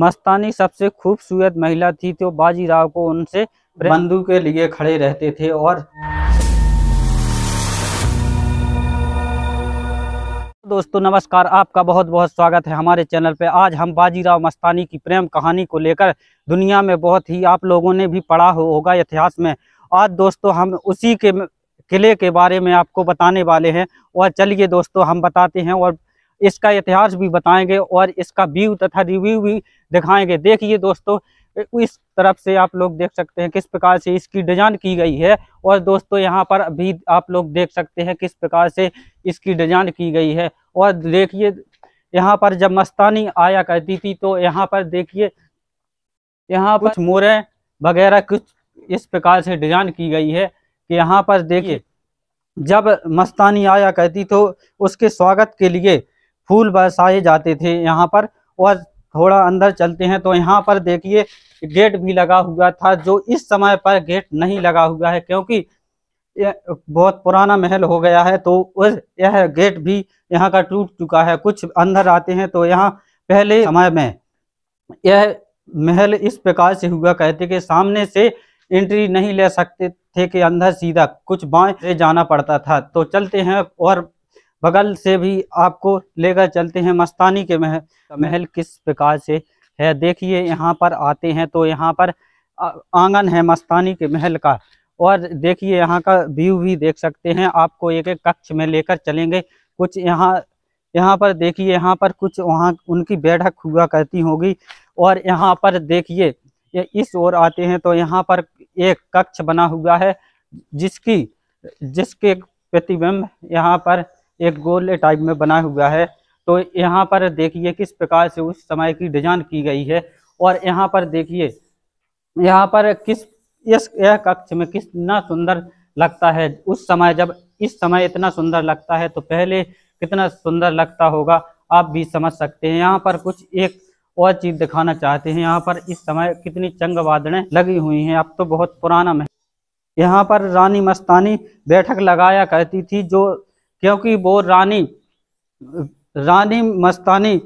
मस्तानी सबसे खूबसूरत महिला थी तो बाजीराव को उनसे बंधु के लिए खड़े रहते थे और दोस्तों नमस्कार आपका बहुत बहुत स्वागत है हमारे चैनल पे। आज हम बाजीराव मस्तानी की प्रेम कहानी को लेकर दुनिया में बहुत ही आप लोगों ने भी पढ़ा हो, होगा इतिहास में। आज दोस्तों हम उसी के किले के बारे में आपको बताने वाले हैं और चलिए दोस्तों हम बताते हैं और इसका इतिहास भी बताएँगे और इसका व्यू तथा रिव्यू भी दिखाएँगे। देखिए दोस्तों इस तरफ़ से आप लोग देख सकते हैं किस प्रकार से इसकी डिज़ाइन की गई है और दोस्तों यहाँ पर भी आप लोग देख सकते हैं किस प्रकार से इसकी डिज़ाइन की गई है। और देखिए यहाँ पर जब मस्तानी आया करती थी तो यहाँ पर देखिए यहाँ पर कुछ मोरे वगैरह कुछ इस प्रकार से डिज़ाइन की गई है कि यहाँ पर देखिए जब मस्तानी आया करती तो उसके स्वागत के लिए फूल बरसाए जाते थे यहाँ पर और थोड़ा अंदर चलते हैं तो यहाँ पर देखिए, गेट भी लगा हुआ था, जो इस समय पर गेट नहीं लगा हुआ है, क्योंकि बहुत पुराना महल हो गया है तो यह गेट भी यहाँ का टूट चुका है। कुछ अंदर आते हैं तो यहाँ पहले समय में यह महल इस प्रकार से हुआ कहते कि सामने से एंट्री नहीं ले सकते थे कि अंदर सीधा कुछ बाएँ से जाना पड़ता था। तो चलते हैं और बगल से भी आपको लेकर चलते हैं मस्तानी के महल महल किस प्रकार से है? देखिए, यहाँ पर आते हैं तो यहाँ पर आँगन है मस्तानी के महल का। और देखिए, यहाँ का व्यू भी देख सकते हैं। आपको एक एक कक्ष में लेकर चलेंगे। कुछ यहाँ यहाँ पर देखिए, यहाँ पर कुछ वहाँ, उनकी बैठक हुआ करती होगी। और यहाँ पर देखिए इस ओर आते हैं तो यहाँ पर एक कक्ष बना हुआ है, जिसकी, जिसके प्रतिबिंब यहाँ पर एक गोले टाइप में बना हुआ है। तो यहाँ पर देखिए किस प्रकार से उस समय की डिज़ाइन की गई है और यहाँ पर देखिए, यहाँ पर किस, इस, यह कक्ष में कितना सुंदर लगता है। उस समय जब, इस समय इतना सुंदर लगता है तो पहले कितना सुंदर लगता होगा आप भी समझ सकते हैं। यहाँ पर कुछ एक और चीज़ दिखाना चाहते हैं। यहाँ पर इस समय कितनी चंग वादड़ें लगी हुई हैं। अब तो बहुत पुराना में यहाँ पर रानी मस्तानी बैठक लगाया करती थी जो क्योंकि वो रानी रानी मस्तानी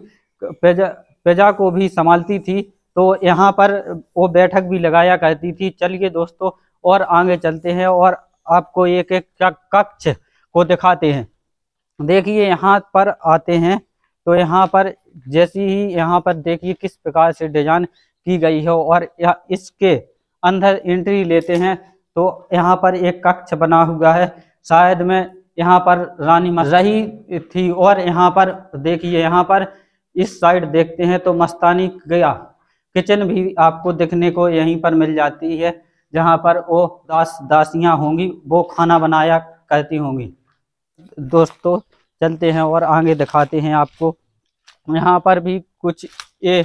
पेजा पेजा को भी संभालती थी तो यहाँ पर वो बैठक भी लगाया करती थी। चलिए दोस्तों, और आगे चलते हैं और आपको एक एक कक्ष को दिखाते हैं। देखिए, यहाँ पर आते हैं तो यहाँ पर जैसी ही यहाँ पर देखिए किस प्रकार से डिज़ाइन की गई है और इसके अंदर एंट्री लेते हैं तो यहाँ पर एक कक्ष बना हुआ है। शायद में यहाँ पर रानी रही थी और यहाँ पर, देखिए यहाँ पर, इस साइड देखते हैं तो मस्तानी गया। किचन भी आपको देखने को यहीं पर मिल जाती है, जहाँ पर वो दास दासियाँ होंगी, वो खाना बनाया करती होंगी। दोस्तों, चलते हैं और आगे दिखाते हैं आपको। यहाँ पर भी कुछ ये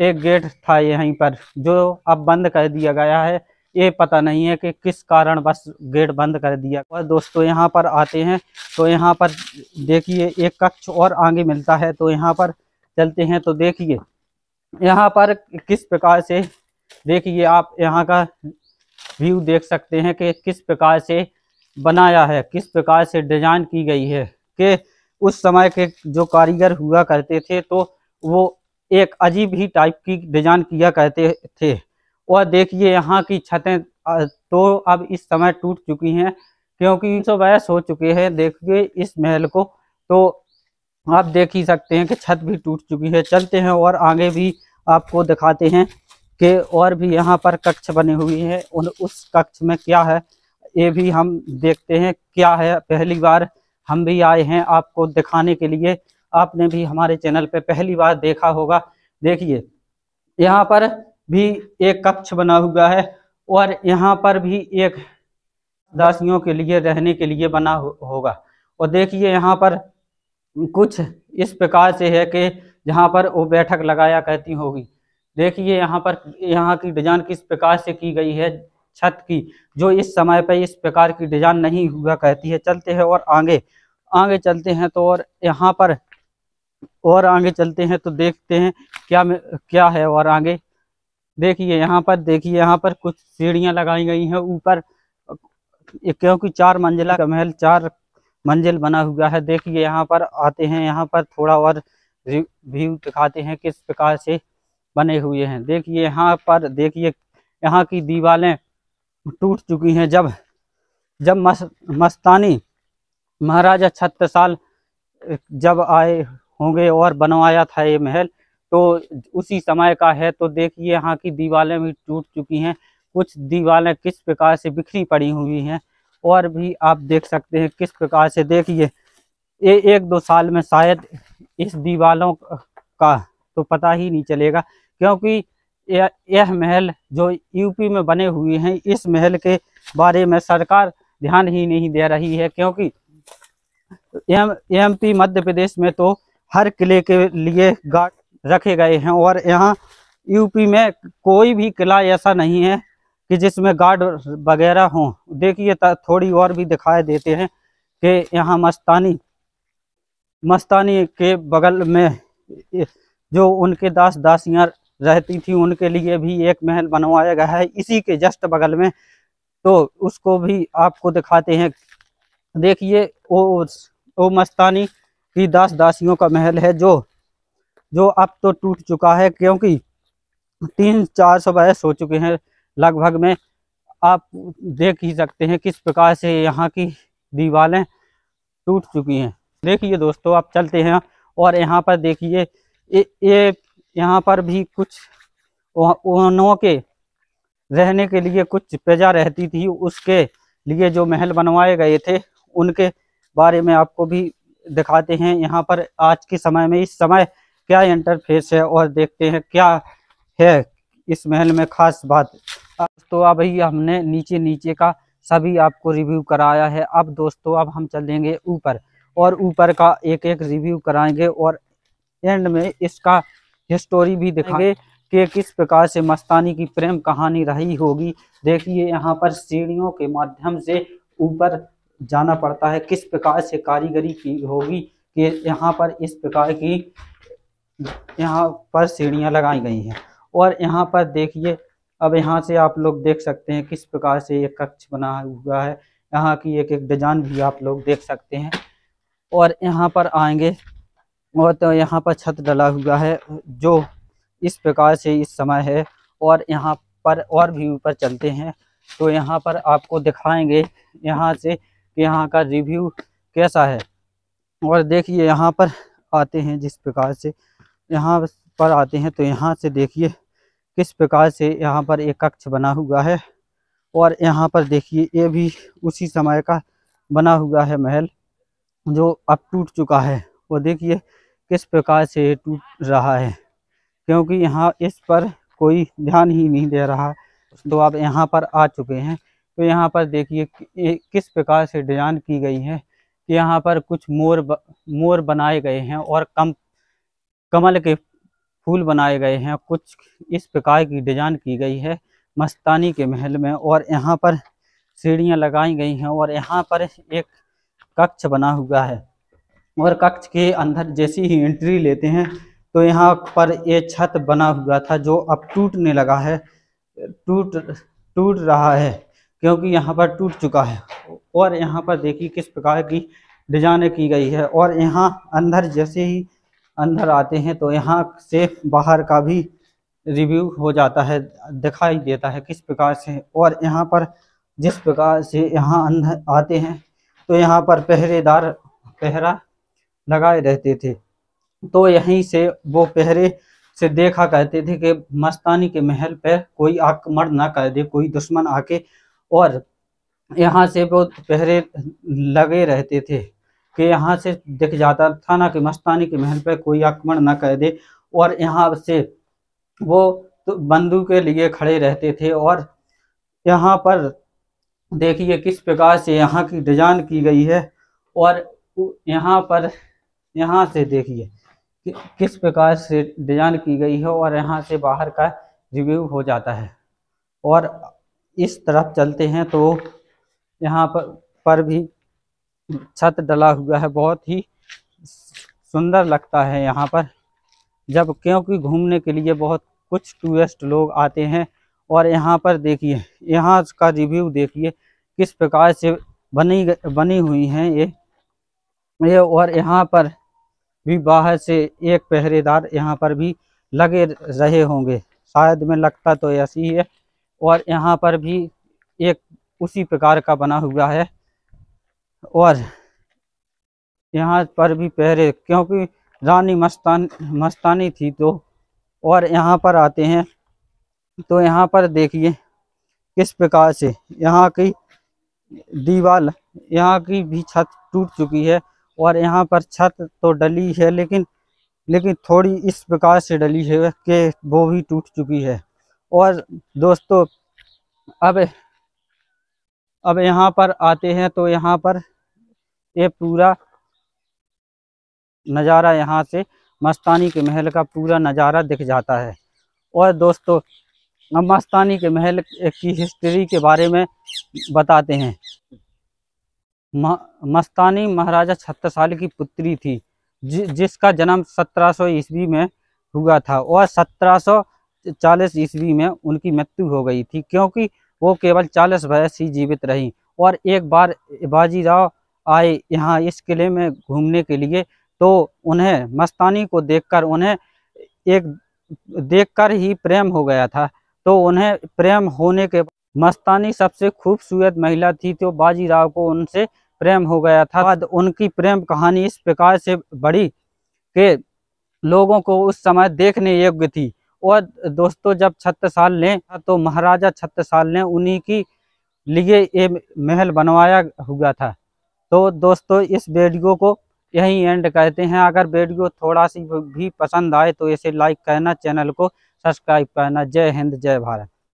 एक गेट था यहीं पर, जो अब बंद कर दिया गया है। ये पता नहीं है कि किस कारण बस गेट बंद कर दिया और दोस्तों, यहाँ पर आते हैं तो यहाँ पर देखिए, एक कक्ष और आगे मिलता है तो यहाँ पर चलते हैं तो देखिए, यहाँ पर किस प्रकार से, देखिए, आप यहाँ का व्यू देख सकते हैं कि किस प्रकार से बनाया है, किस प्रकार से डिज़ाइन की गई है, कि उस समय के जो कारीगर हुआ करते थे तो वो एक अजीब ही टाइप की डिज़ाइन किया करते थे। और देखिए यहाँ की छतें तो अब इस समय टूट चुकी हैं, क्योंकि सौ हो चुके हैं। देखिए इस महल को तो आप देख ही सकते हैं कि छत भी टूट चुकी है। चलते हैं और आगे भी आपको दिखाते हैं कि और भी यहाँ पर कक्ष बने हुए हैं। उन, उस कक्ष में क्या है, ये भी हम देखते हैं। क्या है, पहली बार हम भी आए हैं आपको दिखाने के लिए। आपने भी हमारे चैनल पे पहली बार देखा होगा। देखिए, यहाँ पर भी एक कक्ष बना हुआ है और यहाँ पर भी एक दासियों के लिए रहने के लिए बना हो, होगा। और देखिए यहाँ पर कुछ इस प्रकार से है कि जहाँ पर वो बैठक लगाया कहती होगी। देखिए यहाँ पर यहाँ की डिज़ाइन किस प्रकार से की गई है छत की जो इस समय पर इस प्रकार की डिज़ाइन नहीं हुआ कहती है। चलते हैं और आगे आगे चलते हैं तो और यहाँ पर और आगे चलते हैं तो देखते हैं क्या क्या है और आगे देखिए यहाँ पर देखिए यहाँ पर कुछ सीढ़ियाँ लगाई गई हैं। ऊपर क्योंकि चार मंजिला का महल चार मंजिल बना हुआ है। देखिए यहाँ पर आते हैं यहाँ पर थोड़ा और व्यू दिखाते हैं किस प्रकार से बने हुए हैं। देखिए यहाँ पर देखिए यहाँ की दीवारें टूट चुकी हैं। जब जब मस, मस्तानी महाराजा छत्रसाल जब आए होंगे और बनवाया था ये महल तो उसी समय का है तो देखिए यहाँ की दीवारें भी टूट चुकी हैं। कुछ दीवारें किस प्रकार से बिखरी पड़ी हुई हैं, और भी आप देख सकते हैं किस प्रकार से। देखिए ये एक दो साल में शायद इस दीवारों का तो पता ही नहीं चलेगा, क्योंकि यह महल जो यूपी में बने हुए हैं, इस महल के बारे में सरकार ध्यान ही नहीं दे रही है, क्योंकि M M P Madhya Pradesh में तो हर किले के लिए गार्ड रखे गए हैं और यहाँ यूपी में कोई भी किला ऐसा नहीं है कि जिसमें गार्ड वगैरह हो। देखिए थोड़ी और भी दिखाई देते हैं कि यहाँ मस्तानी मस्तानी के बगल में जो उनके दास दासियाँ रहती थी, उनके लिए भी एक महल बनवाया गया है। इसी के जस्ट बगल में तो उसको भी आपको दिखाते हैं। देखिए वो वो मस्तानी की दास दासियों का महल है, जो जो अब तो टूट चुका है क्योंकि तीन चार सौ बरस हो चुके हैं लगभग में। आप देख ही सकते हैं किस प्रकार से यहाँ की दीवारें टूट चुकी हैं। देखिए दोस्तों, आप चलते हैं और यहाँ पर देखिए ये यहाँ पर भी कुछ ओनों के रहने के लिए कुछ प्रजा रहती थी। उसके लिए जो महल बनवाए गए थे, उनके बारे में आपको भी दिखाते हैं। यहाँ पर आज के समय में, इस समय क्या इंटरफेस है और देखते हैं क्या है इस महल में खास बात। तो अभी हमने नीचे नीचे का सभी आपको रिव्यू कराया है। अब दोस्तों, अब हम चलेंगे ऊपर और ऊपर का एक एक रिव्यू कराएँगे और एंड में इसका हिस्टोरी भी दिखाएँगे कि किस प्रकार से मस्तानी की प्रेम कहानी रही होगी। देखिए, यहाँ पर सीढ़ियों के माध्यम से ऊपर जाना पड़ता है। किस प्रकार से कारीगरी की होगी कि यहाँ पर इस प्रकार की यहाँ पर सीढ़ियाँ लगाई गई हैं। और यहाँ पर देखिए, अब यहाँ से आप लोग देख सकते हैं किस प्रकार से एक कक्ष बना हुआ है। यहाँ की एक एक डिज़ाइन भी आप लोग देख सकते हैं। और यहाँ पर आएँगे और तो यहाँ पर छत डला हुआ है, जो इस प्रकार से इस समय है। और यहाँ पर और भी ऊपर चलते हैं। तो यहाँ पर आपको दिखाएँगे यहाँ से कि यहाँ का रिव्यू कैसा है। और देखिए, यहाँ पर आते हैं जिस प्रकार से। यहाँ पर आते हैं तो यहाँ से देखिए किस प्रकार से यहाँ पर एक कक्ष बना हुआ है और यहाँ पर देखिए ये भी उसी समय का बना हुआ है महल जो अब टूट चुका है। वो देखिए किस प्रकार से टूट रहा है क्योंकि यहाँ इस पर कोई ध्यान ही नहीं दे रहा। तो आप यहाँ पर आ चुके हैं तो यहाँ पर देखिए किस प्रकार से डिज़ाइन की गई है कि यहाँ पर कुछ मोर ब, मोर बनाए गए हैं और कम कमल के फूल बनाए गए हैं, कुछ इस प्रकार की डिज़ाइन की गई है। मस्तानी के महल में और यहाँ पर सीढ़ियाँ लगाई गई हैं और यहाँ पर एक कक्ष बना हुआ है और कक्ष के अंदर जैसी ही एंट्री लेते हैं तो यहाँ पर ये छत बना हुआ था जो अब टूटने लगा है। टूट टूट रहा है क्योंकि यहाँ पर टूट चुका है और यहाँ पर देखिए किस प्रकार की डिजाइने की गई है और यहाँ अंदर जैसे ही अंदर आते हैं तो यहाँ से बाहर का भी रिव्यू हो जाता है, दिखाई देता है किस प्रकार से। और यहाँ पर जिस प्रकार से यहाँ अंदर आते हैं तो यहाँ पर पहरेदार पहरा लगाए रहते थे। तो यहीं से वो पहरे से देखा कहते थे कि मस्तानी के महल पर कोई आक्रमण ना कर दे, कोई दुश्मन आके। और यहाँ से वो पहरे लगे रहते थे। कि यहाँ से दिख जाता था ना कि मस्तानी के महल पर कोई आक्रमण ना कर दे। और यहाँ से वो तो बंदूक के लिए खड़े रहते थे और यहाँ पर देखिए किस प्रकार से यहाँ की डिज़ाइन की गई है। और यहाँ पर यहाँ से देखिए कि, किस प्रकार से डिज़ाइन की गई है और यहाँ से बाहर का रिव्यू हो जाता है। और इस तरफ़ चलते हैं तो यहाँ पर पर भी छत डला हुआ है, बहुत ही सुंदर लगता है यहाँ पर। जब क्योंकि घूमने के लिए बहुत कुछ टूरिस्ट लोग आते हैं और यहाँ पर देखिए, यहाँ का रिव्यू देखिए किस प्रकार से बनी बनी हुई हैं ये। ये और यहाँ पर भी बाहर से एक पहरेदार यहाँ पर भी लगे रहे होंगे। शायद में लगता तो ऐसी ही है और यहाँ पर भी एक उसी प्रकार का बना हुआ है। और यहाँ पर भी पहरे, क्योंकि रानी मस्तान, मस्तानी थी तो और यहाँ पर आते हैं तो यहाँ पर देखिए किस प्रकार से, यहाँ की दीवार यहाँ की भी छत टूट चुकी है, और यहाँ पर छत तो डली है, लेकिन लेकिन थोड़ी इस प्रकार से डली है कि वो भी टूट चुकी है। और दोस्तों, अब अब यहाँ पर आते हैं तो यहाँ पर ये पूरा नज़ारा यहाँ से मस्तानी के महल का पूरा नज़ारा दिख जाता है। और दोस्तों अब मस्तानी के महल की हिस्ट्री के बारे में बताते हैं। मस्तानी महाराजा छत्रसाल की पुत्री थी जि, जिसका जन्म 1700 ईस्वी में हुआ था और 1740 ईस्वी में उनकी मृत्यु हो गई थी क्योंकि वो केवल 40 वर्ष ही जीवित रही और एक बार बाजीराव आए यहाँ इस किले में घूमने के लिए तो उन्हें मस्तानी को देखकर, उन्हें एक देखकर ही प्रेम हो गया था। तो उन्हें प्रेम होने के मस्तानी सबसे खूबसूरत महिला थी तो बाजीराव को उनसे प्रेम हो गया था। बाद उनकी प्रेम कहानी इस प्रकार से बढ़ी कि लोगों को उस समय देखने योग्य थी। और दोस्तों जब छत्रसाल लें तो महाराजा छत्रसाल ने उन्हीं की लिए ये महल बनवाया हुआ था। तो दोस्तों इस वीडियो को यही एंड कहते हैं। अगर वीडियो थोड़ा सी भी पसंद आए तो इसे लाइक करना, चैनल को सब्सक्राइब करना। जय हिंद, जय भारत।